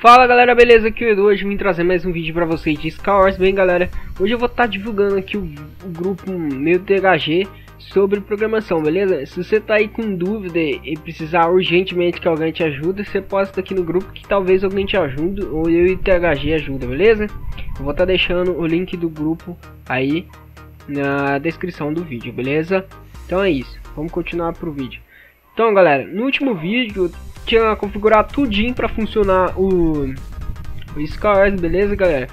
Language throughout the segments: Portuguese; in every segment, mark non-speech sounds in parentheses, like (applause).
Fala galera, beleza? Aqui é o Edu, hoje vim trazer mais um vídeo pra vocês de Skywars. Bem galera, hoje eu vou estar tá divulgando aqui o, o, grupo meu THG sobre programação, beleza? Se você tá aí com dúvida e precisar urgentemente que alguém te ajude, você posta aqui no grupo que talvez alguém te ajude ou eu e o THG ajuda, beleza? Eu vou estar tá deixando o link do grupo aí na descrição do vídeo, beleza? Então é isso, vamos continuar pro vídeo. Então galera, no último vídeo tinha configurado tudinho para funcionar o, o beleza, galera?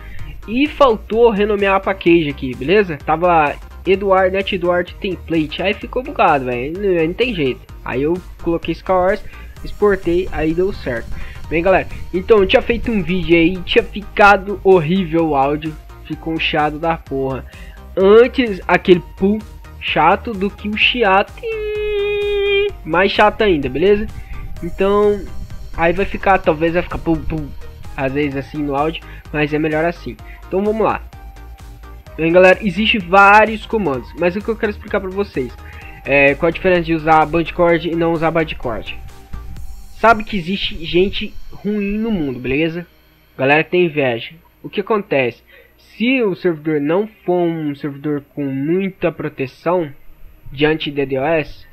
E faltou renomear a package aqui, beleza? Tava Eduard, Net Eduard Template, aí ficou bugado, velho, não, não, tem jeito. Aí eu coloquei Skywars, exportei, aí deu certo. Bem, galera, então eu tinha feito um vídeo aí, tinha ficado horrível o áudio, ficou um chiado da porra. Antes, aquele pull chato do que o chiato mais chato ainda, beleza? Então, aí vai ficar, talvez vai ficar pum, pum, às vezes assim no áudio, mas é melhor assim. Então vamos lá. Bem, galera, existe vários comandos, mas o que eu quero explicar para vocês é qual a diferença de usar bandcord e não usar bandcord. Sabe que existe gente ruim no mundo, beleza? Galera que tem inveja. O que acontece? Se o servidor não for um servidor com muita proteção diante de DDoS,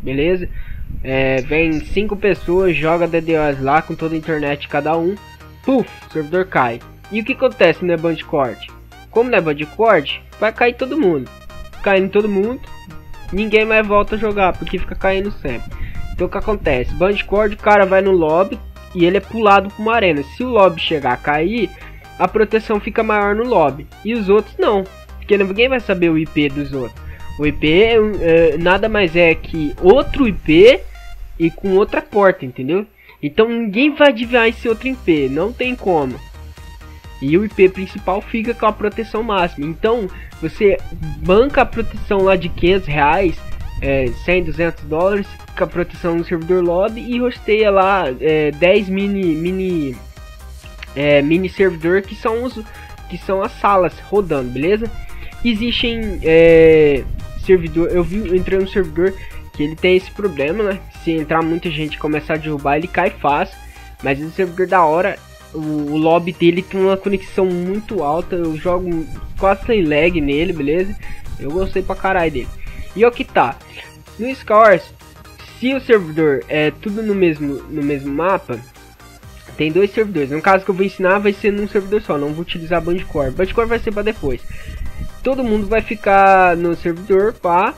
beleza? É, vem cinco pessoas, joga DDoS lá com toda a internet cada um, puf, o servidor cai. E o que acontece no Bandcord? Como não é Bandcord, vai cair todo mundo. Caindo todo mundo, ninguém mais volta a jogar, porque fica caindo sempre. Então o que acontece? Bandcord, o cara vai no lobby e ele é pulado para uma arena. Se o lobby chegar a cair, a proteção fica maior no lobby. E os outros não, porque ninguém vai saber o IP dos outros. O IP é, é, nada mais é que outro IP e com outra porta, entendeu? Então ninguém vai adivinhar esse outro IP, não tem como. E o IP principal fica com a proteção máxima. Então você banca a proteção lá de 500 reais, é, 100, 200 dólares, com a proteção no servidor lobby e rosteia lá é, 10 mini mini é, mini servidor que são os que são as salas rodando, beleza? Existem é, servidor, eu vi, eu entrei no servidor que ele tem esse problema, né? Se entrar muita gente começar a derrubar, ele cai fácil. Mas esse servidor da hora, o, o, lobby dele tem uma conexão muito alta. Eu jogo quase sem lag nele, beleza? Eu gostei pra caralho dele. E o que tá? No Scars, se o servidor é tudo no mesmo, no mesmo mapa, tem dois servidores. No caso que eu vou ensinar, vai ser num servidor só. Não vou utilizar Bandcore. Bandcore vai ser para depois todo mundo vai ficar no servidor, pá.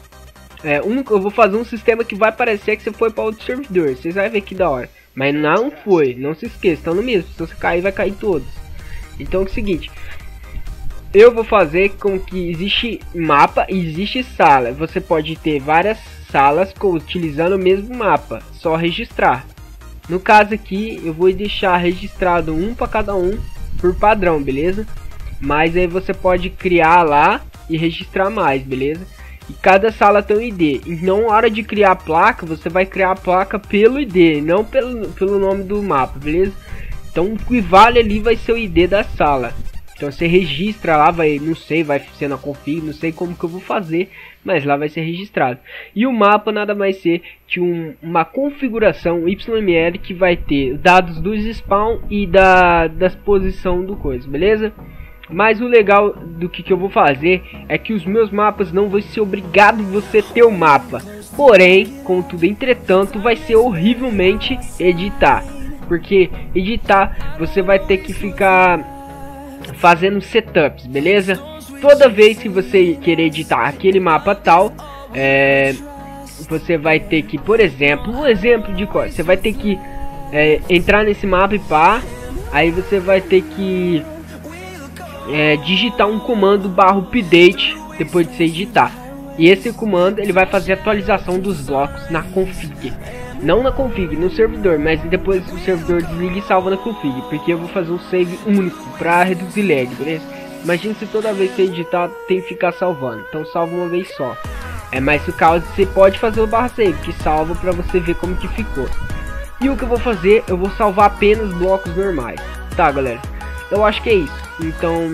É, um, eu vou fazer um sistema que vai parecer que você foi para outro servidor. Vocês vão ver que da hora. Mas não foi, não se esqueça, estão no mesmo. Se você cair, vai cair todos. Então é o seguinte. Eu vou fazer com que existe mapa e existe sala. Você pode ter várias salas utilizando o mesmo mapa, só registrar. No caso aqui, eu vou deixar registrado um para cada um por padrão, beleza? Mas aí você pode criar lá e registrar mais, beleza? E cada sala tem um ID. Então, na hora de criar a placa, você vai criar a placa pelo ID, não pelo, pelo nome do mapa, beleza? Então, o que vale ali vai ser o ID da sala. Então, você registra lá, vai, não sei, vai ser na config, não sei como que eu vou fazer, mas lá vai ser registrado. E o mapa nada mais ser que um, uma configuração YML que vai ter dados dos spawn e da das posição do coisa, beleza? Mas o legal do que, que eu vou fazer é que os meus mapas não vão ser obrigado você ter o mapa. Porém, contudo, entretanto, vai ser horrivelmente editar. Porque editar você vai ter que ficar fazendo setups, beleza? Toda vez que você querer editar aquele mapa tal, é, você vai ter que, por exemplo, um exemplo de coisa, você vai ter que é, entrar nesse mapa e pá, aí você vai ter que é, digitar um comando barra update depois de você editar. E esse comando ele vai fazer atualização dos blocos na config. Não na config, no servidor, mas depois o servidor desliga e salva na config. Porque eu vou fazer um save único para reduzir lag, beleza? Imagina se toda vez que editar tem que ficar salvando. Então salva uma vez só. É mais o caso você pode fazer o barra save, que salva para você ver como que ficou. E o que eu vou fazer, eu vou salvar apenas blocos normais. Tá, galera? Eu acho que é isso. Então,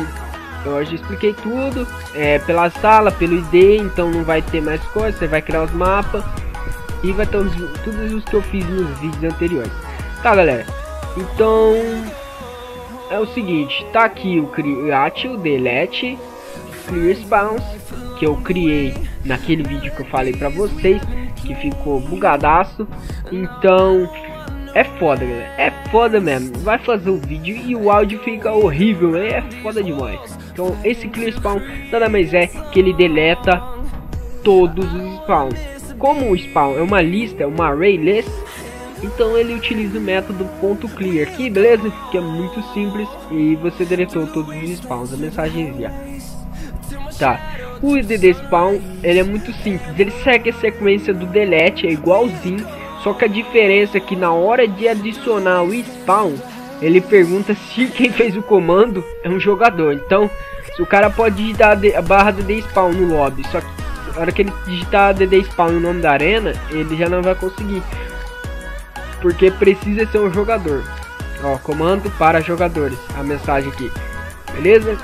eu já expliquei tudo. É, pela sala, pelo ID, então não vai ter mais coisa. Você vai criar os mapas. E vai ter os, todos os que eu fiz nos vídeos anteriores. Tá, galera? Então, é o seguinte, tá aqui o create, o delete, clear spawns, que eu criei naquele vídeo que eu falei pra vocês, que ficou bugadaço. Então, é foda, galera. É foda mesmo. Vai fazer o vídeo e o áudio fica horrível, é foda demais. Então, esse clear spawn nada mais é que ele deleta todos os spawns. Como o spawn é uma lista, é uma array list, então ele utiliza o método ponto .clear aqui, beleza? Que é muito simples e você deletou todos os spawns, a mensagenzinha. Tá. O DD spawn, ele é muito simples. Ele segue a sequência do delete, é igualzinho. Só que a diferença é que na hora de adicionar o spawn, ele pergunta (laughs) se quem fez o comando é um jogador. Então, o cara pode digitar a barra DD spawn no lobby, só que na hora que ele digitar DD spawn no nome da arena, ele já não vai conseguir. Porque precisa ser um jogador. Ó, comando para jogadores. A mensagem aqui. Beleza?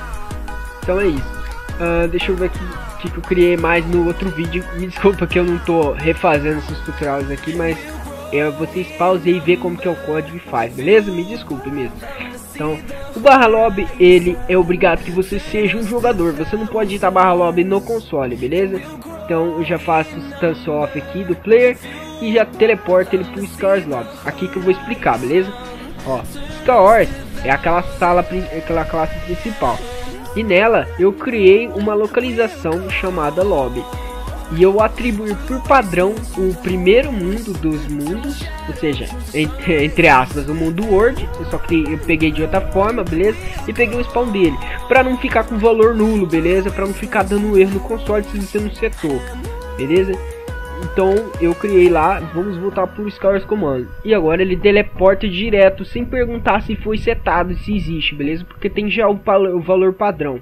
Então é isso. Uh, deixa eu ver aqui que, eu criei mais no outro vídeo. Me desculpa que eu não tô refazendo esses tutoriais aqui, mas eu, vocês pausem e ver como que é o código faz, beleza? Me desculpe mesmo. Então, o barra lobby, ele é obrigado que você seja um jogador. Você não pode digitar barra lobby no console, beleza? Então, eu já faço o stance off aqui do player e já teleporta ele pro Scars Lobby. Aqui que eu vou explicar, beleza? Ó, Scars é aquela sala, aquela classe principal. E nela eu criei uma localização chamada lobby. E eu atribuí por padrão o primeiro mundo dos mundos, ou seja, entre, (laughs) entre aspas, o mundo Word. Só que eu peguei de outra forma, beleza? E peguei o spawn dele, para não ficar com valor nulo, beleza? Para não ficar dando erro no console se você não setou, beleza? Então eu criei lá, vamos voltar para o Scars Command. E agora ele teleporta direto, sem perguntar se foi setado, se existe, beleza? Porque tem já o, o valor padrão.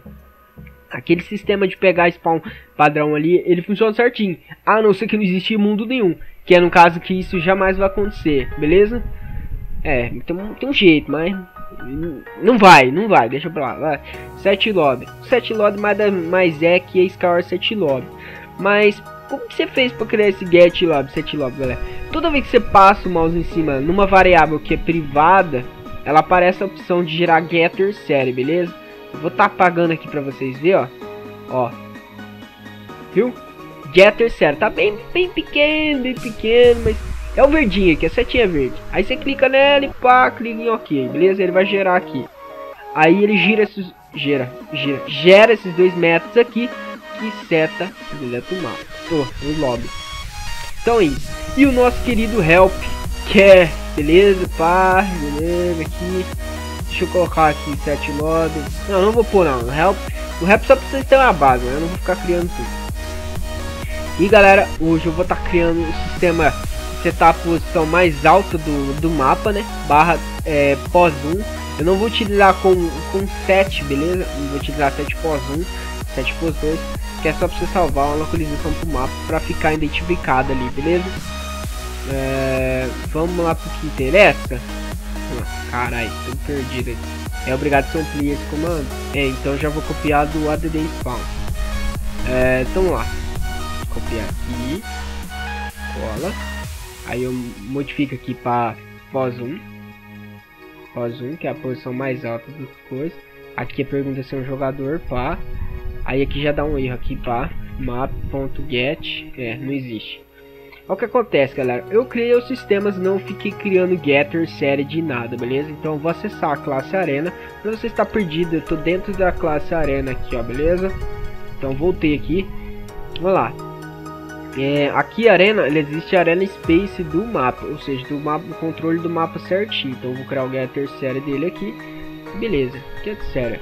Aquele sistema de pegar spawn padrão ali, ele funciona certinho. A não ser que não existe mundo nenhum. Que é no caso que isso jamais vai acontecer, beleza? É, tem, tem um jeito, mas não vai, não vai, deixa pra lá. Vai. 7 lobby. 7 lobby mais, mais é que é Scar 7 lobby. Mas como que você fez para criar esse get lobby, set lobby, galera? Toda vez que você passa o mouse em cima numa variável que é privada, ela aparece a opção de gerar getter série, beleza? Eu vou estar tá apagando aqui para vocês ver, ó. Ó. Viu? Getter série. Tá bem, bem pequeno, bem pequeno, mas é o verdinho aqui, a setinha verde. Aí você clica nela e pá, clica em OK, beleza? Ele vai gerar aqui. Aí ele gira esses gira, gira, gera esses dois métodos aqui que seta deleta o mapa o lobby. Então é isso. E o nosso querido help, que é, beleza, pá, beleza, aqui. Deixa eu colocar aqui 7 lobby. Não, não vou pôr não. O help, o help só precisa ter uma base, né? Eu não vou ficar criando tudo. E galera, hoje eu vou estar tá criando o sistema setar a posição mais alta do, do mapa, né? Barra é, pós 1. Eu não vou utilizar com, com 7, beleza? Eu vou utilizar 7 pós 1, 7 pós 2 que é só pra você salvar uma localização pro mapa para ficar identificado ali, beleza? É, vamos lá pro que interessa. Caralho, tô perdido aqui. É obrigado a ampliar esse comando? É, então já vou copiar do add spawn. É, então lá. Copiar aqui. Cola. Aí eu modifico aqui para pós 1. Pós 1, que é a posição mais alta das coisas. Aqui a pergunta se é um jogador, pá. Aí aqui já dá um erro aqui, pá. Map.get, é, não existe. O que acontece, galera. Eu criei os sistemas não fiquei criando getter série de nada, beleza? Então vou acessar a classe arena. Pra você estar perdido, eu tô dentro da classe arena aqui, ó, beleza? Então voltei aqui. Vamos lá. É, aqui arena, ele existe a arena space do mapa, ou seja, do mapa, o controle do mapa certinho. Então vou criar o getter série dele aqui. Beleza, get série.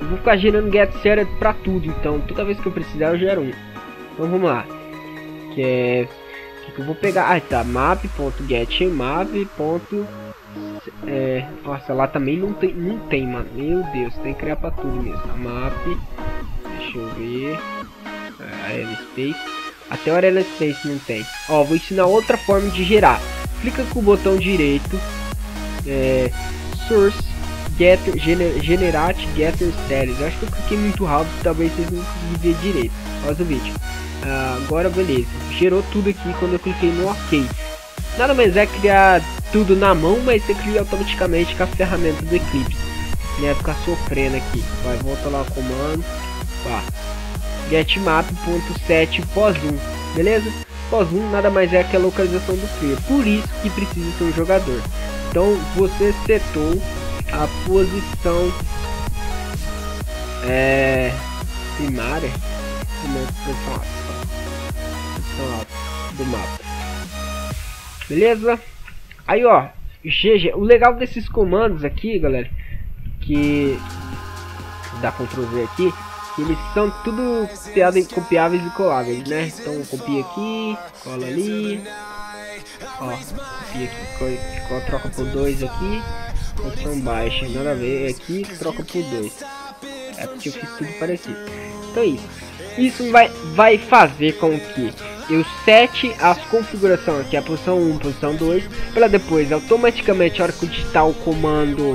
Eu vou ficar gerando get série pra tudo, então toda vez que eu precisar eu gero um. Então vamos lá. Que é. Que eu vou pegar. Ah tá. Map.get map. É, nossa, lá também não tem, não tem, mano. Meu Deus, tem que criar pra tudo mesmo. Map. Deixa eu ver. Arena Space. Até o Arena Space não tem. Ó, vou ensinar outra forma de gerar. Clica com o botão direito. É, source getter, gener, generate getter series. Eu acho que eu cliquei muito rápido, talvez vocês não conseguiram ver direito. Faz o vídeo. Uh, agora beleza, gerou tudo aqui quando eu cliquei no OK. Nada mais é criar tudo na mão, mas você cria automaticamente com a ferramenta do Eclipse. Vai ficar sofrendo aqui. Vai, volta lá o comando. Pá. Getmap.set pós 1. Beleza? Pós 1 nada mais é que a localização do player. Por isso que precisa ser um jogador. Então você setou a posição é, primária posição do mapa. Beleza? Aí ó, GG, o legal desses comandos aqui, galera, que dá Ctrl V aqui, eles são tudo copiáveis e coláveis, né? Então copia aqui, cola ali, ó, copia aqui, troca por 2 aqui, posição baixa, nada a ver, aqui troca por 2. É porque eu fiz tudo parecido. Então é isso. Isso vai, vai fazer com que eu sete as configurações aqui, a posição 1, posição 2, para depois automaticamente, a hora que eu digitar o comando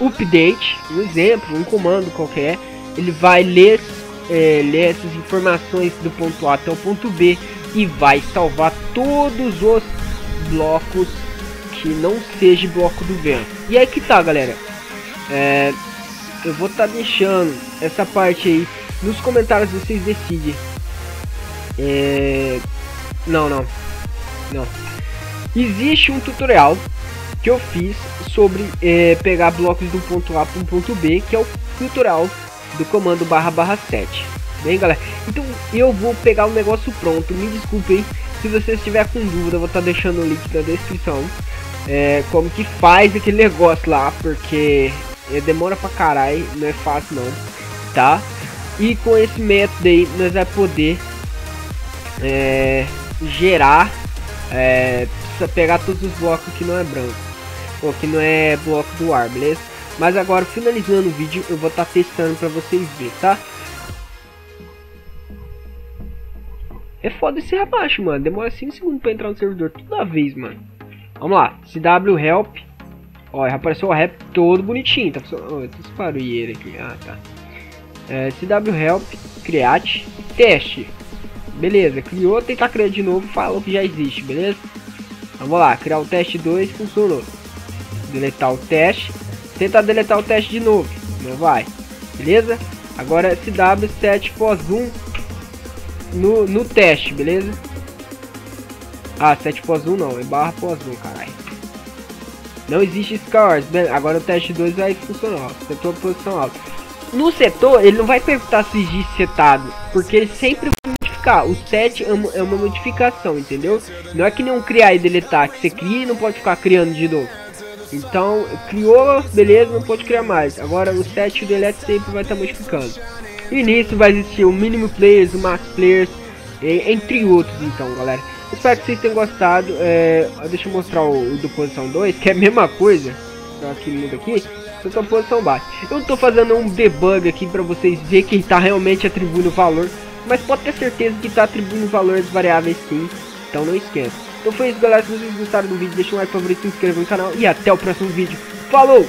update, um exemplo, um comando qualquer, ele vai ler, é, ler essas informações do ponto A até o ponto B e vai salvar todos os blocos que não seja bloco do vento. E aí que tá, galera. É, eu vou estar tá deixando essa parte aí nos comentários. Vocês decidem é... Não, não. Não. Existe um tutorial que eu fiz sobre é, pegar blocos do ponto A para um ponto B, que é o tutorial do comando barra barra 7. Bem, galera? Então eu vou pegar o negócio pronto. Me desculpem se você estiver com dúvida, eu vou estar tá deixando o link na descrição. É, como que faz aquele negócio lá, porque é, demora pra caralho, não é fácil não, tá? E com esse método aí, nós vai poder é, gerar, é, precisa pegar todos os blocos que não é branco, ou que não é bloco do ar, beleza? Mas agora, finalizando o vídeo, eu vou estar tá testando para vocês verem, tá? É foda esse abaixo, mano. Demora 5 segundos pra entrar no servidor toda vez, mano. Vamos lá. CW Help. Ó, apareceu o rap todo bonitinho. Tá funcionando. Oh, barulheiro aqui. Ah, tá. É, CW Help. Create. Teste. Beleza, criou, tentar criar de novo, falou que já existe, beleza? Vamos lá, criar o teste 2, funcionou. Deletar o teste, tentar deletar o teste de novo, não vai, beleza? Agora SW7 pós 1 no, no teste, beleza? Ah, 7 pós 1 não, é barra pós 1, caralho. Não existe scores, agora o teste 2 vai funcionar, ó, setor posição alta. No setor, ele não vai perguntar se existe setado, porque ele sempre modificar. O set é uma, é uma modificação, entendeu? Não é que nem um criar e deletar, que você cria e não pode ficar criando de novo. Então, criou, beleza, não pode criar mais. Agora o set e o delete sempre vai estar tá modificando. E nisso vai existir o mínimo players, o max players, entre outros então, galera. Espero que vocês tenham gostado. É, deixa eu mostrar o, o do posição 2, que é a mesma coisa. Aqui muda aqui. Só que a posição baixa. Eu estou fazendo um debug aqui para vocês ver quem está realmente atribuindo valor mas pode ter certeza que está atribuindo valores variáveis sim, então não esqueça. Então foi isso galera, se vocês gostaram do vídeo, deixa um like favorito, se inscreva no canal e até o próximo vídeo. Falou!